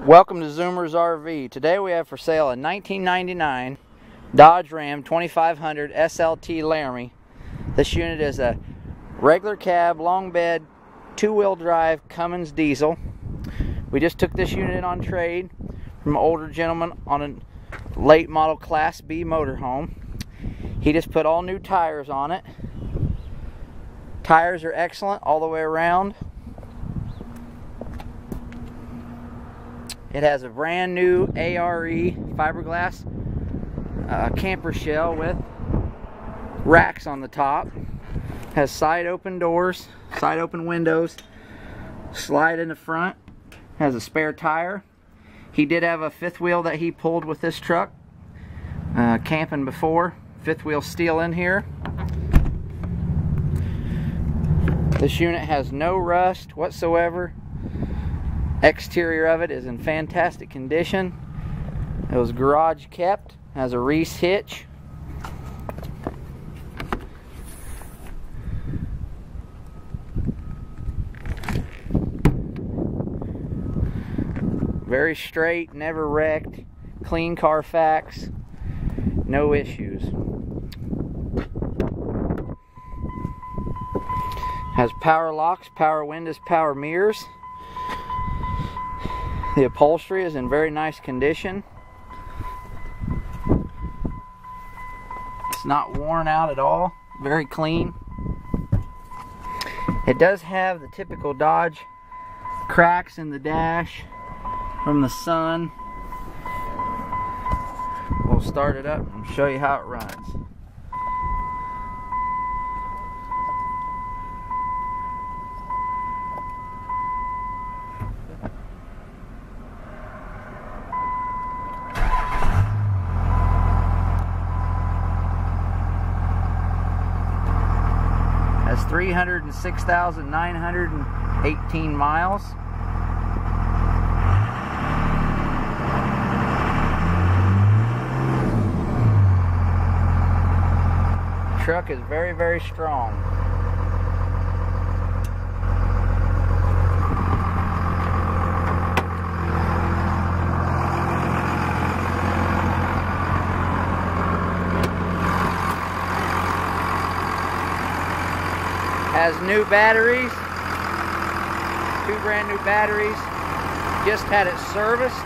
Welcome to Zoomers RV. Today we have for sale a 1999 Dodge Ram 2500 SLT Laramie. This unit is a regular cab, long bed, two-wheel drive Cummins diesel. We just took this unit on trade from an older gentleman on a late model Class B motorhome. He just put all new tires on it. Tires are excellent all the way around. It has a brand new ARE fiberglass uh, camper shell with racks on the top. Has side open doors, side open windows, slide in the front. Has a spare tire. He did have a fifth wheel that he pulled with this truck. Uh, camping before. Fifth wheel steel in here. This unit has no rust whatsoever. Exterior of it is in fantastic condition. It was garage kept, has a Reese hitch. Very straight, never wrecked, clean Carfax, no issues. Has power locks, power windows, power mirrors. The upholstery is in very nice condition. It's not worn out at all. Very clean. It does have the typical Dodge cracks in the dash from the sun. We'll start it up and show you how it runs. Has 306,918 miles. truck is very, very strong. Has new batteries, two brand new batteries. Just had it serviced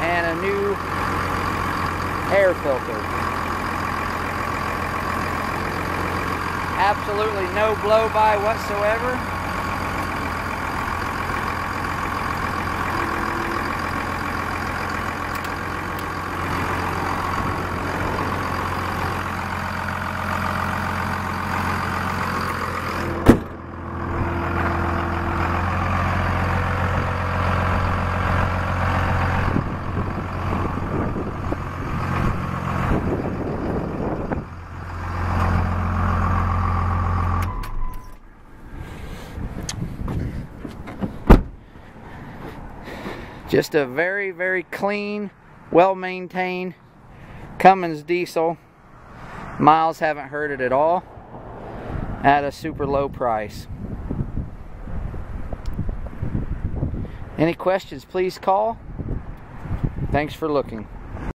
and a new air filter. Absolutely no blow by whatsoever. Just a very, very clean, well-maintained Cummins diesel. Miles haven't hurt it at all at a super low price. Any questions, please call. Thanks for looking.